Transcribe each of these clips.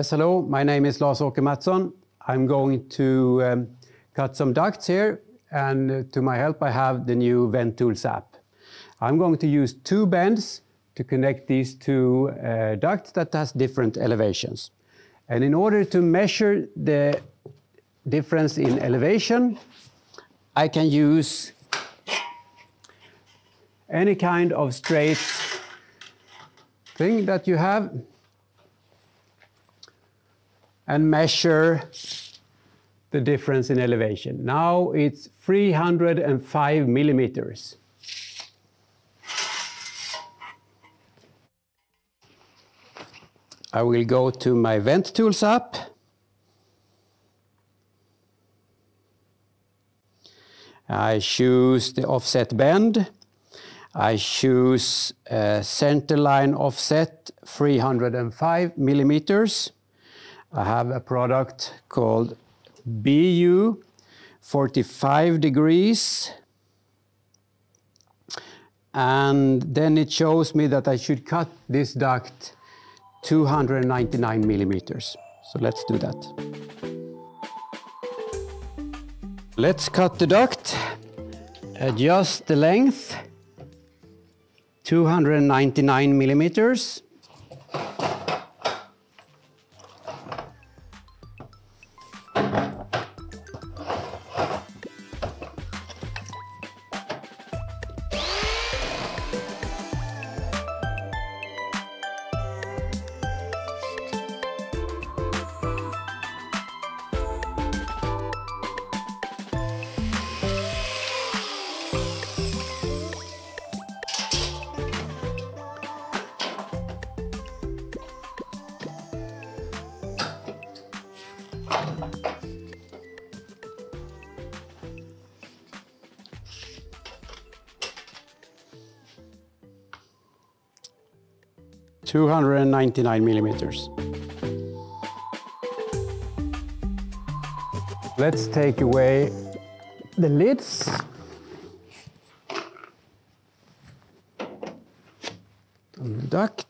Yes, hello. My name is Lars-Åke Mattsson. I'm going to um, cut some ducts here, and uh, to my help, I have the new Vent Tools app. I'm going to use two bends to connect these two uh, ducts that has different elevations. And in order to measure the difference in elevation, I can use any kind of straight thing that you have and measure the difference in elevation. Now it's 305 millimeters. I will go to my vent tools app. I choose the offset bend. I choose uh, center line offset 305 millimeters. I have a product called BU 45 degrees. And then it shows me that I should cut this duct 299 millimeters. So let's do that. Let's cut the duct. Adjust the length, 299 millimeters. 299 millimeters. Let's take away the lids. Duct.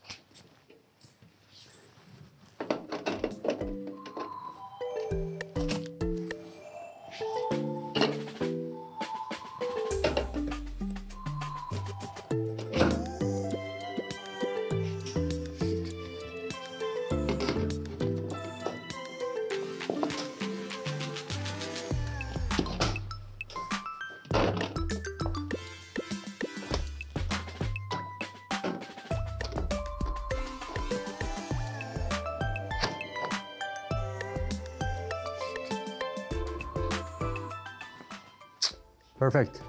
Perfect.